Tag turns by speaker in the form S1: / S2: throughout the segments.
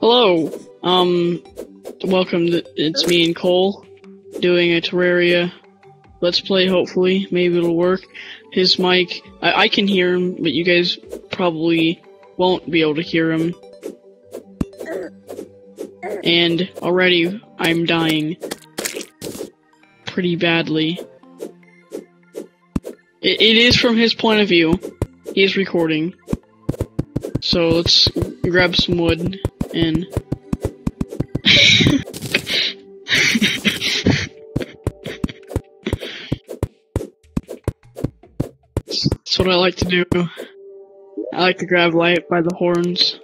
S1: Hello. Um, welcome. It's me and Cole doing a Terraria Let's Play. Hopefully, maybe it'll work. His mic, I, I can hear him, but you guys probably won't be able to hear him. And already, I'm dying pretty badly. It, it is from his point of view. He's recording. So let's grab some wood and That's what I like to do. I like to grab light by the horns.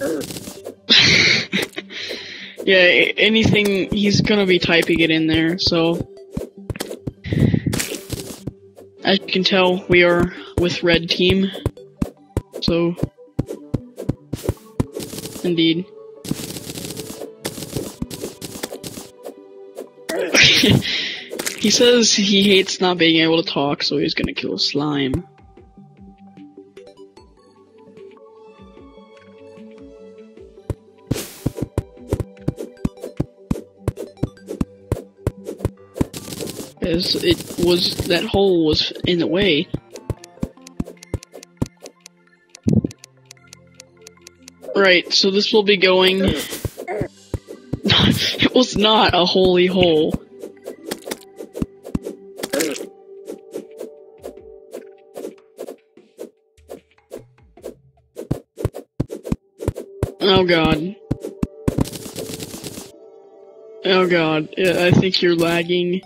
S1: yeah, anything, he's gonna be typing it in there, so. As you can tell, we are with red team. So. Indeed. he says he hates not being able to talk, so he's gonna kill slime. As it was, that hole was in the way. Right, so this will be going... it was not a holy hole. Oh god. Oh god, yeah, I think you're lagging.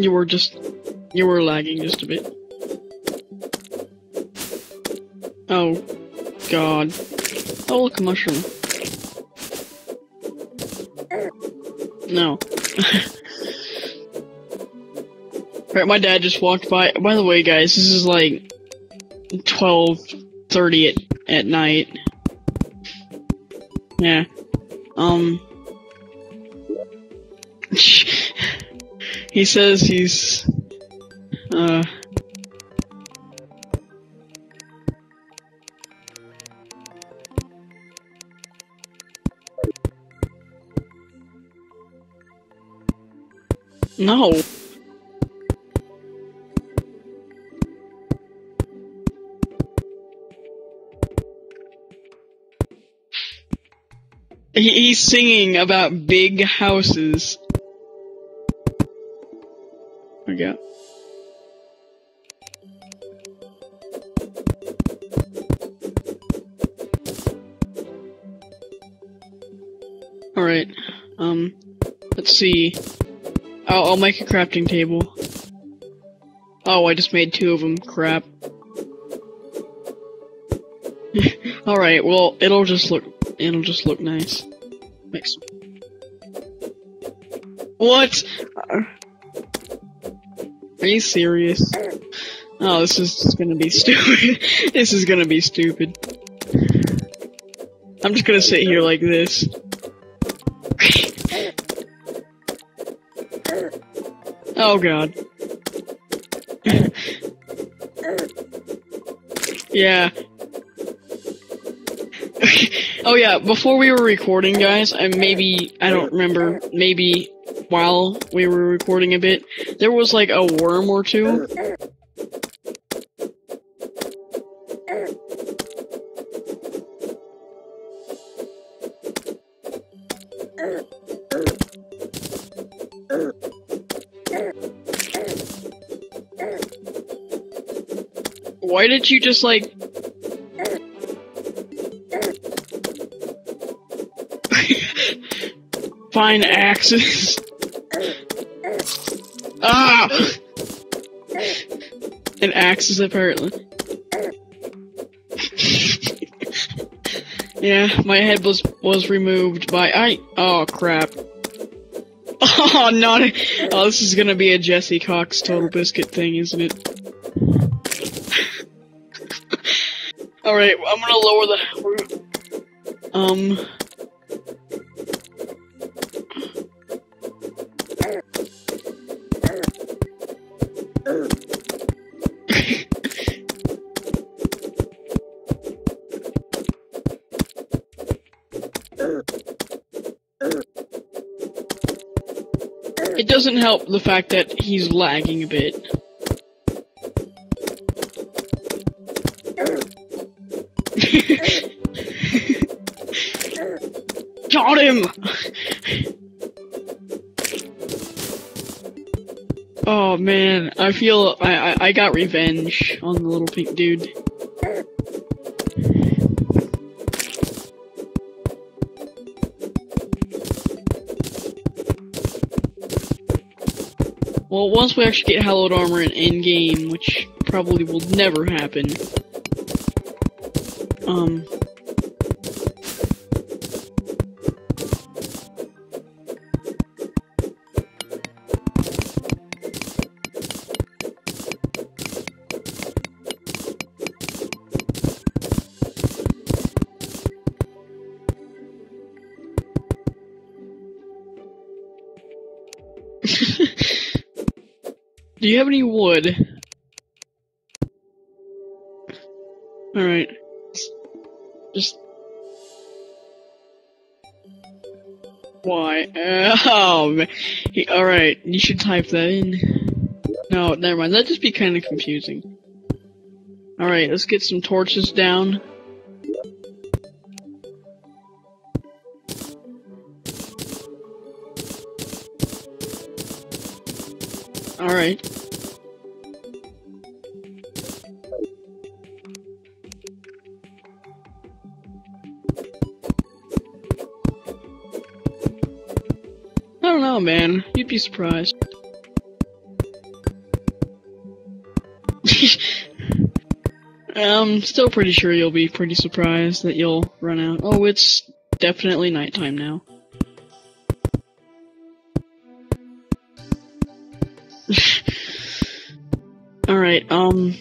S1: You were just, you were lagging just a bit. Oh, god. Oh, look, a mushroom. No. Alright, my dad just walked by. By the way, guys, this is like 12.30 at, at night. Yeah. Um. He says he's, uh, No. He's singing about big houses. Okay. Alright, um, let's see. I'll, I'll make a crafting table. Oh, I just made two of them. Crap. Alright, well, it'll just look, it'll just look nice. Mix. What? Are you serious? Oh, this is just gonna be stupid. this is gonna be stupid. I'm just gonna sit here like this. Oh god. yeah. oh yeah, before we were recording, guys, and maybe, I don't remember, maybe while we were recording a bit, there was like a worm or two. Why did you just like... Find axes? Ah! An axes apparently. yeah, my head was was removed by I. Oh crap. Oh, not. A, oh, this is gonna be a Jesse Cox TotalBiscuit thing, isn't it? Alright, I'm gonna lower the Um. It doesn't help the fact that he's lagging a bit. Got him! Man, I feel I, I, I got revenge on the little pink dude. Well, once we actually get hallowed armor in, in game, which probably will never happen. Um. Do you have any wood? Alright. Just. Why? Uh, oh, man. Alright, you should type that in. No, never mind. That'd just be kind of confusing. Alright, let's get some torches down. Know, man. You'd be surprised. I'm still pretty sure you'll be pretty surprised that you'll run out. Oh, it's definitely nighttime now. Alright, um...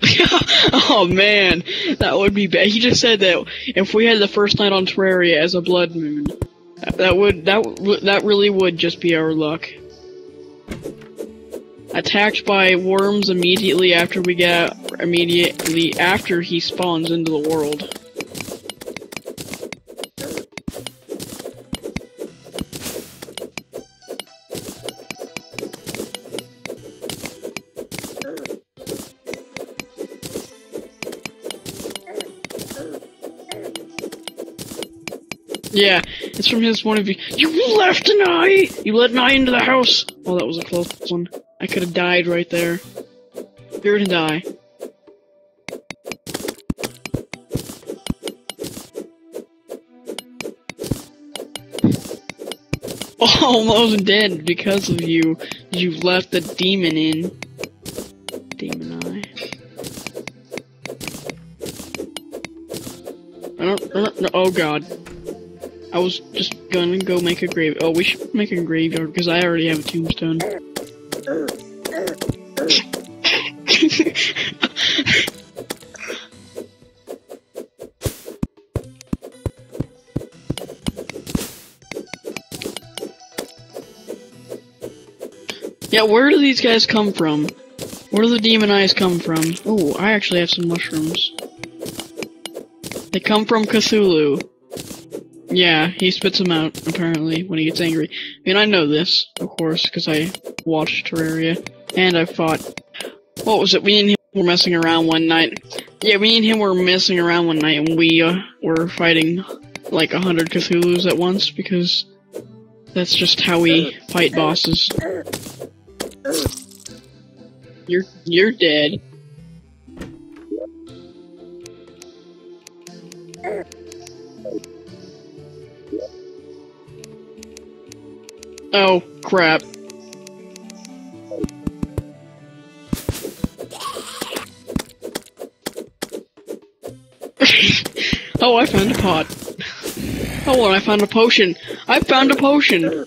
S1: oh man, that would be bad. He just said that if we had the first night on Terraria as a blood moon, that would that that really would just be our luck. Attacked by worms immediately after we get immediately after he spawns into the world. Yeah, it's from his point of view. You left an eye! You let an eye into the house! Oh, that was a close one. I could have died right there. You're gonna die. Almost dead because of you. You left the demon in. Demon eye. Oh god. I was just gonna go make a grave. Oh, we should make a graveyard because I already have a tombstone. yeah, where do these guys come from? Where do the demon eyes come from? Oh, I actually have some mushrooms. They come from Cthulhu. Yeah, he spits them out, apparently, when he gets angry. I mean, I know this, of course, because I watched Terraria, and I fought... What was it? We and him were messing around one night. Yeah, me and him were messing around one night, and we, uh, were fighting, like, a hundred Cthulhus at once, because that's just how we fight bosses. You're, you're dead. Oh, crap. oh, I found a pot. Oh, I found a potion. I found a potion.